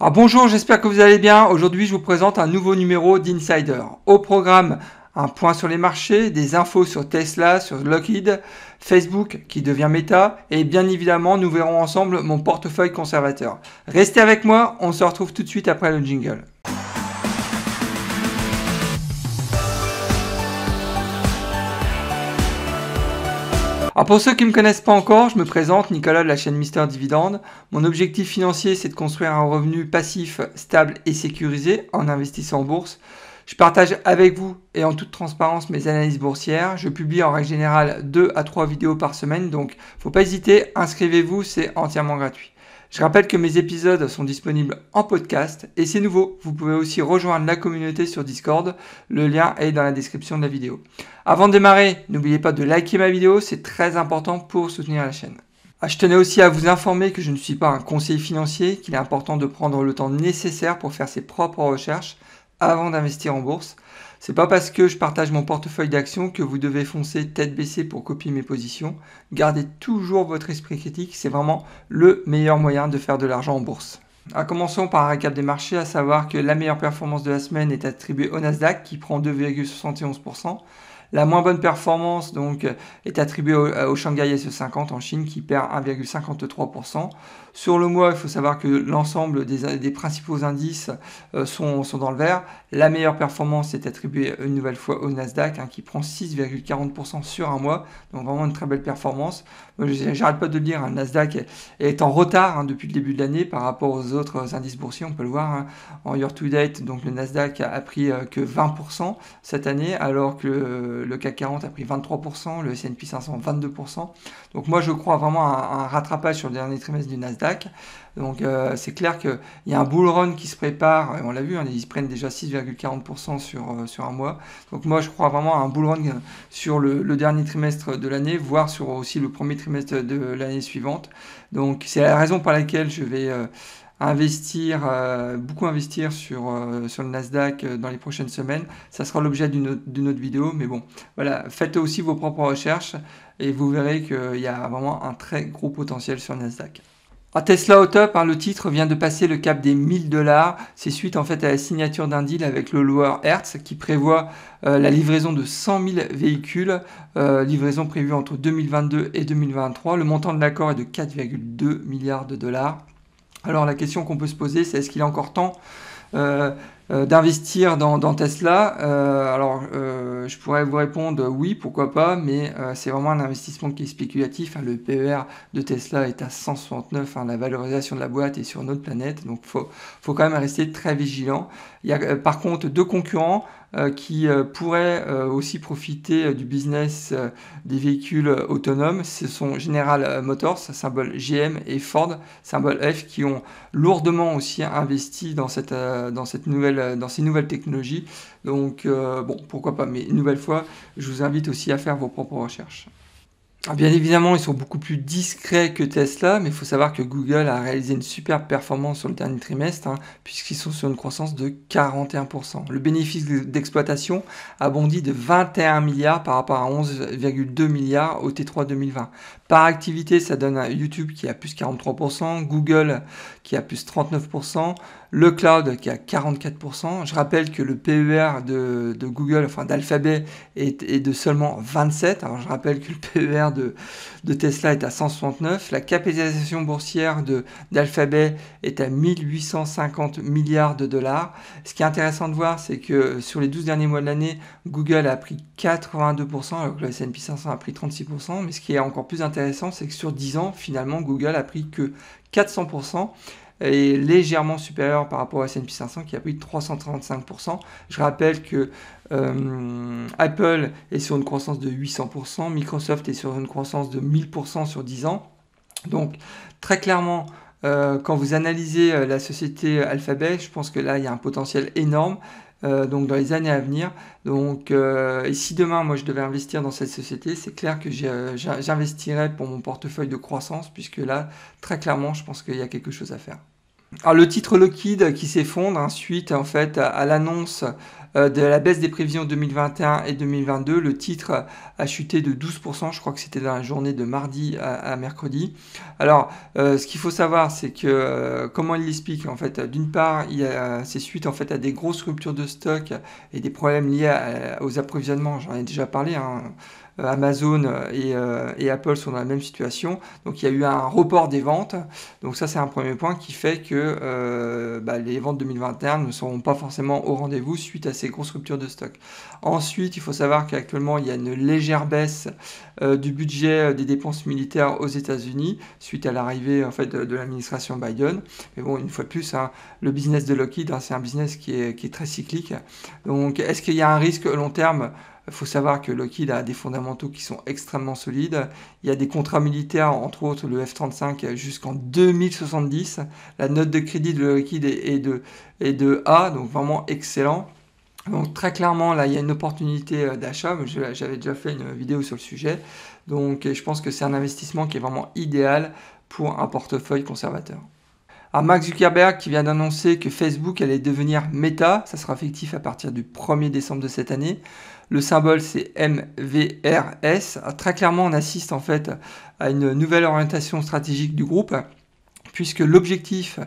Alors bonjour, j'espère que vous allez bien. Aujourd'hui, je vous présente un nouveau numéro d'Insider. Au programme, un point sur les marchés, des infos sur Tesla, sur Lockheed, Facebook qui devient Meta et bien évidemment, nous verrons ensemble mon portefeuille conservateur. Restez avec moi, on se retrouve tout de suite après le jingle. Alors pour ceux qui ne me connaissent pas encore, je me présente, Nicolas de la chaîne Mister Dividende. Mon objectif financier, c'est de construire un revenu passif, stable et sécurisé en investissant en bourse. Je partage avec vous et en toute transparence mes analyses boursières. Je publie en règle générale 2 à 3 vidéos par semaine, donc faut pas hésiter, inscrivez-vous, c'est entièrement gratuit. Je rappelle que mes épisodes sont disponibles en podcast et c'est nouveau, vous pouvez aussi rejoindre la communauté sur Discord, le lien est dans la description de la vidéo. Avant de démarrer, n'oubliez pas de liker ma vidéo, c'est très important pour soutenir la chaîne. Ah, je tenais aussi à vous informer que je ne suis pas un conseiller financier, qu'il est important de prendre le temps nécessaire pour faire ses propres recherches avant d'investir en bourse. C'est pas parce que je partage mon portefeuille d'actions que vous devez foncer tête baissée pour copier mes positions. Gardez toujours votre esprit critique, c'est vraiment le meilleur moyen de faire de l'argent en bourse. Ah, commençons par un récap des marchés, à savoir que la meilleure performance de la semaine est attribuée au Nasdaq qui prend 2,71%. La moins bonne performance donc est attribuée au, Shanghai SE50 en Chine qui perd 1,53%. Sur le mois, il faut savoir que l'ensemble des, principaux indices euh, sont, dans le vert. La meilleure performance est attribuée une nouvelle fois au Nasdaq hein, qui prend 6,40% sur un mois. Donc vraiment une très belle performance. J'arrête pas de le dire, le hein, Nasdaq est, en retard hein, depuis le début de l'année par rapport aux autres indices boursiers. On peut le voir en year to date. Donc le Nasdaq a, pris euh, que 20% cette année alors que le, CAC 40 a pris 23%, le S&P 500 22%. Donc moi je crois vraiment à un rattrapage sur le dernier trimestre du Nasdaq donc euh, c'est clair qu'il y a un bull run qui se prépare, on l'a vu, hein, ils prennent déjà 6,40% sur, euh, sur un mois. Donc moi je crois vraiment à un bull run sur le, dernier trimestre de l'année, voire sur aussi le premier trimestre de l'année suivante. Donc c'est la raison pour laquelle je vais euh, investir, beaucoup investir sur, sur le Nasdaq dans les prochaines semaines. Ça sera l'objet d'une autre vidéo, mais bon, voilà, faites aussi vos propres recherches et vous verrez qu'il y a vraiment un très gros potentiel sur le Nasdaq. À Tesla au top, hein, le titre vient de passer le cap des 1000 dollars. C'est suite en fait à la signature d'un deal avec le Lower Hertz qui prévoit euh, la livraison de 100 000 véhicules, euh, livraison prévue entre 2022 et 2023. Le montant de l'accord est de 4,2 milliards de dollars. Alors la question qu'on peut se poser, c'est est-ce qu'il est encore temps d'investir dans, Tesla euh, Alors, je pourrais vous répondre oui, pourquoi pas, mais c'est vraiment un investissement qui est spéculatif. Hein. Le PER de Tesla est à 169, hein. la valorisation de la boîte est sur notre planète, donc faut, faut, quand même rester très vigilant. Il y a par contre deux concurrents. Euh, qui euh, pourraient euh, aussi profiter du business des véhicules autonomes. Ce sont General Motors, symbole GM, et Ford, symbole F, qui ont lourdement aussi investi dans, cette, nouvelle, dans ces nouvelles technologies. Donc, bon, pourquoi pas. Mais une nouvelle fois, je vous invite aussi à faire vos propres recherches. Bien évidemment, ils sont beaucoup plus discrets que Tesla, mais il faut savoir que Google a réalisé une superbe performance sur le dernier trimestre, hein, puisqu'ils sont sur une croissance de 41%. Le bénéfice d'exploitation a bondi de 21 milliards par rapport à 11,2 milliards au T3 2020. Par activité, ça donne un YouTube qui a plus 43%, Google qui a plus 39%, le cloud qui a 44%. Je rappelle que le PER de, Google, enfin d'Alphabet, est, de seulement 27. Alors je rappelle que le PER de, Tesla est à 169. La capitalisation boursière d'Alphabet est à 1850 milliards de dollars. Ce qui est intéressant de voir, c'est que sur les 12 derniers mois de l'année, Google a pris 82%, alors que le S&P 500 a pris 36%. Mais ce qui est encore plus intéressant, c'est que sur 10 ans, finalement, Google a pris que 400% est légèrement supérieur par rapport à S&P 500 qui a pris 335%. Je rappelle que euh, Apple est sur une croissance de 800%, Microsoft est sur une croissance de 1000% sur 10 ans. Donc très clairement, euh, quand vous analysez euh, la société Alphabet, je pense que là, il y a un potentiel énorme. Donc dans les années à venir. Donc et si demain moi je devais investir dans cette société, c'est clair que j'investirais pour mon portefeuille de croissance puisque là très clairement je pense qu'il y a quelque chose à faire. Alors le titre Lockheed qui s'effondre suite en fait à, l'annonce euh, de la baisse des prévisions 2021 et 2022. Le titre a chuté de 12%, je crois que c'était dans la journée de mardi à, mercredi. Alors, euh, ce qu'il faut savoir, c'est que, comment il l'explique, en fait, d'une part, c'est suite en fait à des grosses ruptures de stock et des problèmes liés aux approvisionnements, j'en ai déjà parlé, hein. Euh, Amazon euh, et, Apple sont dans la même situation. Donc il y a eu un report des ventes. Donc ça c'est un premier point qui fait que euh, bah, les ventes 2021 ne seront pas forcément au rendez-vous suite à ces grosses ruptures de stock. Ensuite, il faut savoir qu'actuellement il y a une légère baisse du budget des dépenses militaires aux États-Unis suite à l'arrivée en fait de, l'administration Biden. Mais bon, une fois de plus, hein, le business de Lockheed, hein, c'est un business qui est, qui est très cyclique. Donc, est-ce qu'il y a un risque long terme? Il faut savoir que Lockheed a des fondamentaux qui sont extrêmement solides. Il y a des contrats militaires, entre autres le F-35 jusqu'en 2070. La note de crédit de Lockheed est de, A, donc vraiment excellent. Donc très clairement, là, il y a une opportunité euh, d'achat. J'avais déjà fait une vidéo sur le sujet. Donc je pense que c'est un investissement qui est vraiment idéal pour un portefeuille conservateur. Alors Mark Zuckerberg qui vient d'annoncer que Facebook allait devenir Meta, ça sera effectif à partir du 1er décembre de cette année. Le symbole c'est MVRS. très clairement on assiste en fait à une nouvelle orientation stratégique du groupe puisque l'objectif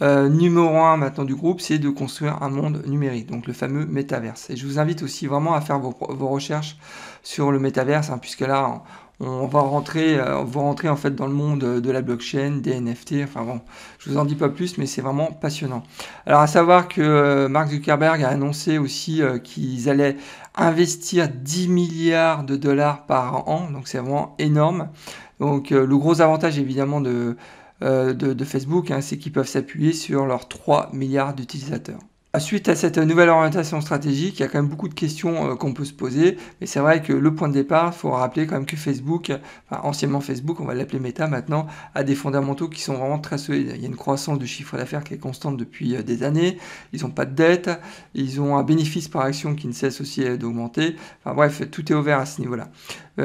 euh, numéro un maintenant du groupe, c'est de construire un monde numérique, donc le fameux métaverse. Et je vous invite aussi vraiment à faire vos, recherches sur le métaverse, hein, puisque là, on va rentrer, euh, on va rentrer en fait dans le monde de la blockchain, des NFT. Enfin bon, je vous en dis pas plus, mais c'est vraiment passionnant. Alors à savoir que euh, Mark Zuckerberg a annoncé aussi euh, qu'ils allaient investir 10 milliards de dollars par an, donc c'est vraiment énorme. Donc le gros avantage évidemment de, de, Facebook, hein, c'est qu'ils peuvent s'appuyer sur leurs 3 milliards d'utilisateurs. Suite à cette nouvelle orientation stratégique, il y a quand même beaucoup de questions euh, qu'on peut se poser, mais c'est vrai que le point de départ, il faut rappeler quand même que Facebook, anciennement Facebook, on va l'appeler Meta maintenant, a des fondamentaux qui sont vraiment très solides. Il y a une croissance du chiffre d'affaires qui est constante depuis euh, des années, ils n'ont pas de dette, ils ont un bénéfice par action qui ne cesse aussi euh, d'augmenter, enfin bref, tout est ouvert à ce niveau-là.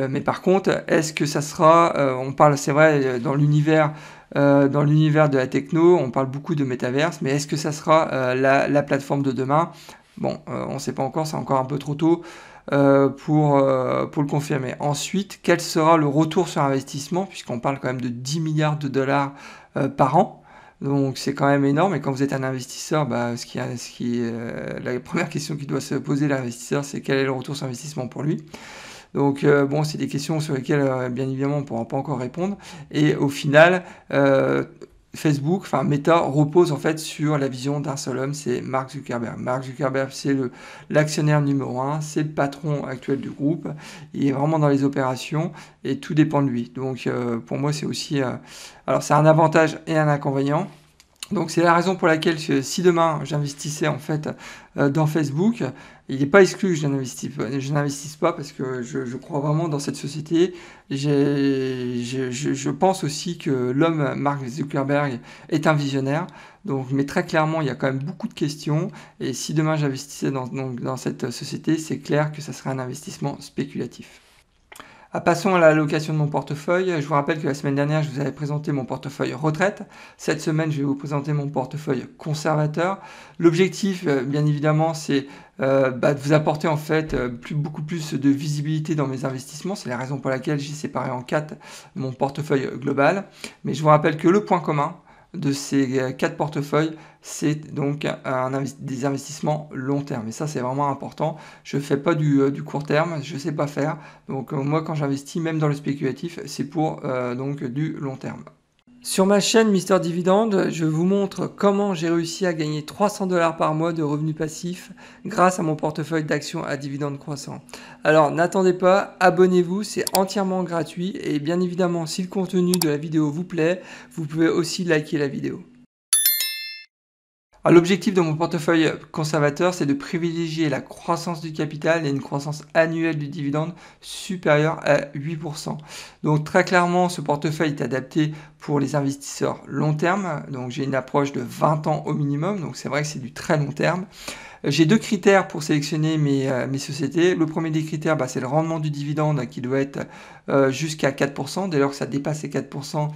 mais par contre, est-ce que ça sera, on parle, c'est vrai, dans l'univers euh, dans l'univers de la techno, on parle beaucoup de métaverse, mais est-ce que ça sera euh, la, plateforme de demain? Bon, euh, on ne sait pas encore, c'est encore un peu trop tôt pour, pour le confirmer. Ensuite, quel sera le retour sur investissement, puisqu'on parle quand même de 10 milliards de dollars par an donc c'est quand même énorme. Et quand vous êtes un investisseur, bah, ce qui, la première question qui doit se poser l'investisseur, c'est quel est le retour sur investissement pour lui? Donc euh, bon, c'est des questions sur lesquelles, euh, bien évidemment, on ne pourra pas encore répondre. Et au final, euh, Facebook, enfin Meta, repose en fait sur la vision d'un seul homme, c'est Mark Zuckerberg. Mark Zuckerberg, c'est l'actionnaire numéro un, c'est le patron actuel du groupe. Il est vraiment dans les opérations et tout dépend de lui. Donc pour moi, c'est aussi, alors c'est un avantage et un inconvénient. Donc c'est la raison pour laquelle si demain j'investissais en fait dans Facebook, il n'est pas exclu que je n'investisse pas parce que je, crois vraiment dans cette société. Je, pense aussi que l'homme Mark Zuckerberg est un visionnaire. Mais très clairement, il y a quand même beaucoup de questions. Et si demain j'investissais dans, dans cette société, c'est clair que ça serait un investissement spéculatif. Ah, passons à la location de mon portefeuille. Je vous rappelle que la semaine dernière, je vous avais présenté mon portefeuille retraite. Cette semaine, je vais vous présenter mon portefeuille conservateur. L'objectif, euh, bien évidemment, c'est euh, bah, de vous apporter en fait euh, beaucoup plus de visibilité dans mes investissements. C'est la raison pour laquelle j'ai séparé en quatre mon portefeuille global. Mais je vous rappelle que le point commun, de ces euh, quatre portefeuilles, c'est donc des investissements long terme. Et ça, c'est vraiment important. Je ne fais pas du, euh, court terme, je ne sais pas faire. Donc euh, moi, quand j'investis, même dans le spéculatif, c'est pour donc du long terme. Sur ma chaîne Mister Dividende, je vous montre comment j'ai réussi à gagner 300 dollars par mois de revenus passifs grâce à mon portefeuille d'actions à dividendes croissants. Alors n'attendez pas, abonnez-vous, c'est entièrement gratuit et bien évidemment si le contenu de la vidéo vous plaît, vous pouvez aussi liker la vidéo. L'objectif de mon portefeuille conservateur, c'est de privilégier la croissance du capital et une croissance annuelle du dividende supérieure à 8%. Donc très clairement, ce portefeuille est adapté pour les investisseurs long terme. Donc j'ai une approche de 20 ans au minimum, donc c'est vrai que c'est du très long terme. J'ai deux critères pour sélectionner mes, euh, sociétés. Le premier des critères, bah, c'est le rendement du dividende qui doit être euh, jusqu'à 4%. Dès lors que ça dépasse les 4%,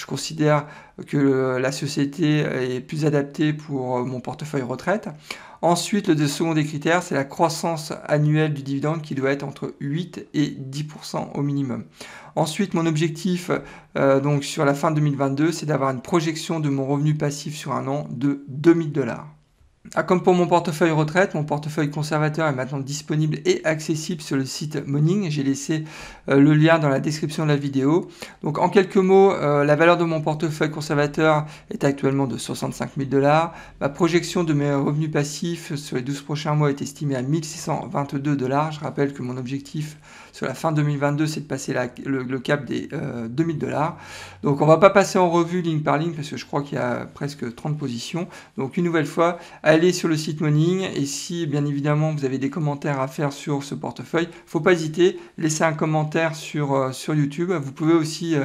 je considère que la société est plus adaptée pour euh, mon portefeuille retraite. Ensuite, le second des critères, c'est la croissance annuelle du dividende qui doit être entre 8 et 10% au minimum. Ensuite, mon objectif donc sur la fin 2022, c'est d'avoir une projection de mon revenu passif sur un an de 2000 dollars. Ah, comme pour mon portefeuille retraite, mon portefeuille conservateur est maintenant disponible et accessible sur le site Moning. J'ai laissé euh, le lien dans la description de la vidéo. Donc en quelques mots, euh, la valeur de mon portefeuille conservateur est actuellement de 65 000 dollars. Ma projection de mes revenus passifs sur les 12 prochains mois est estimée à 1622 dollars. Je rappelle que mon objectif sur la fin 2022, c'est de passer le, cap des 2000 euh, dollars. Donc on va pas passer en revue ligne par ligne parce que je crois qu'il y a presque 30 positions. Donc une nouvelle fois, allez sur le site Morning et si bien évidemment vous avez des commentaires à faire sur ce portefeuille, faut pas hésiter, laissez un commentaire sur, euh, sur YouTube. Vous pouvez aussi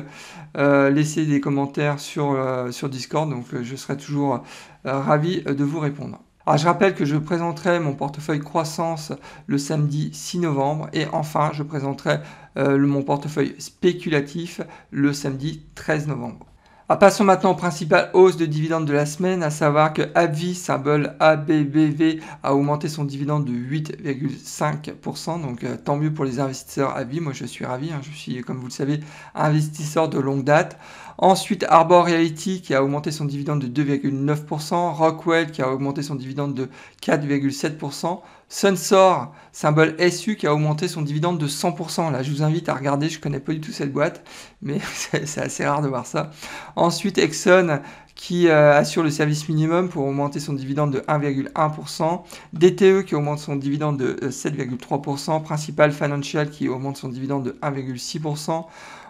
euh, laisser des commentaires sur, sur Discord, donc je serai toujours ravi de vous répondre. Je rappelle que je présenterai mon portefeuille croissance le samedi 6 novembre et enfin je présenterai euh, mon portefeuille spéculatif le samedi 13 novembre. Ah, passons maintenant aux principales hausses de dividendes de la semaine, à savoir que AbbVie, symbole ABBV, a augmenté son dividende de 8,5%, donc euh, tant mieux pour les investisseurs AbbVie, moi je suis ravi, hein. je suis comme vous le savez investisseur de longue date. Ensuite, Arbor Reality qui a augmenté son dividende de 2,9%, Rockwell qui a augmenté son dividende de 4,7%, Sunsor, symbole SU, qui a augmenté son dividende de 100%. Là, je vous invite à regarder, je connais pas du tout cette boîte, mais c'est assez rare de voir ça. Ensuite, Exxon, qui euh, assure le service minimum pour augmenter son dividende de 1,1%, DTE qui augmente son dividende de 7,3%, euh, Principal Financial qui augmente son dividende de 1,6%,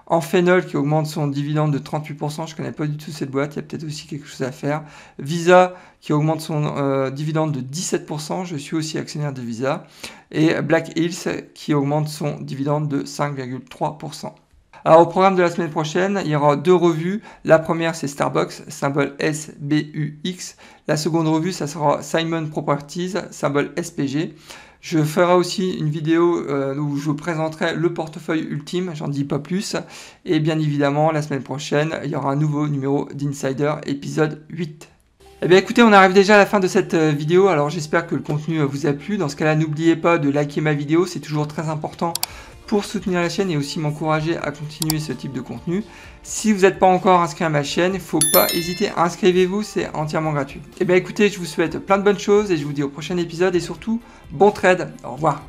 en phénol qui augmente son dividende de 38%, je ne connais pas du tout cette boîte, il y a peut-être aussi quelque chose à faire. Visa qui augmente son euh, dividende de 17%, je suis aussi actionnaire de Visa. Et Black Hills qui augmente son dividende de 5,3%. Alors au programme de la semaine prochaine, il y aura deux revues. La première c'est Starbucks, symbole SBUX. La seconde revue, ça sera Simon Properties, symbole SPG. Je ferai aussi une vidéo euh, où je vous présenterai le portefeuille ultime, j'en dis pas plus. Et bien évidemment, la semaine prochaine, il y aura un nouveau numéro d'Insider, épisode 8. Eh bien écoutez, on arrive déjà à la fin de cette euh, vidéo, alors j'espère que le contenu euh, vous a plu. Dans ce cas-là, n'oubliez pas de liker ma vidéo, c'est toujours très important pour soutenir la chaîne et aussi m'encourager à continuer ce type de contenu. Si vous n'êtes pas encore inscrit à ma chaîne, faut pas hésiter, inscrivez-vous, c'est entièrement gratuit. Et eh bien écoutez, je vous souhaite plein de bonnes choses et je vous dis au prochain épisode et surtout, bon trade, au revoir.